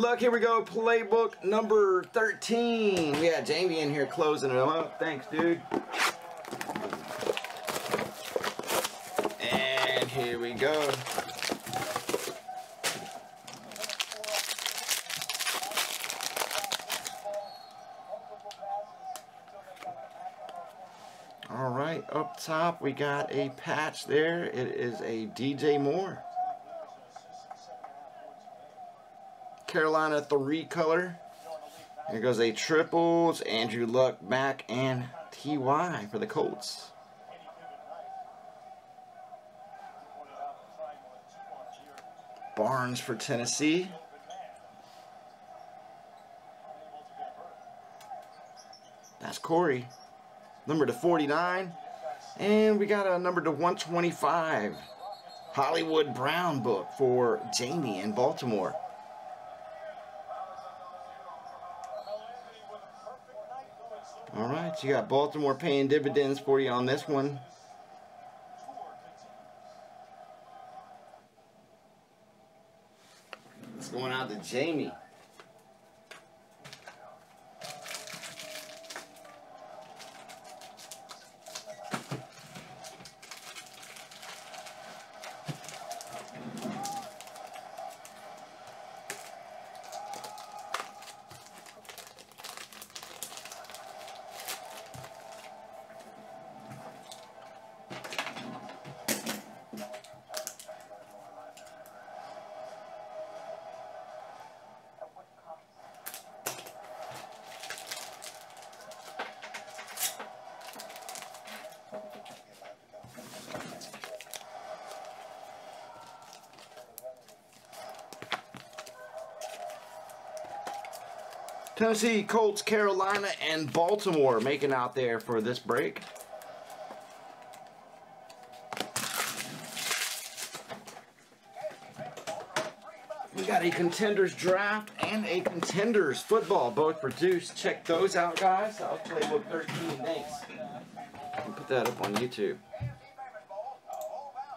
good luck. Here we go. Playbook number 13. We got Jamie in here closing them up. Thanks, dude. And here we go. All right, up top we got a patch there. It is a DJ Moore. Carolina three color. Here goes a triples. Andrew Luck, back and Ty for the Colts. Barnes for Tennessee. That's Corey. Number to 49. And we got a number to 125. Hollywood Brown book for Jamie in Baltimore. Alright, you got Baltimore paying dividends for you on this one. It's going out to Jamie. Tennessee, Colts, Carolina, and Baltimore making out there for this break. We got a contenders draft and a contenders football, both produced. Check those out, guys. I'll play book 13 Thanks. I'll put that up on YouTube.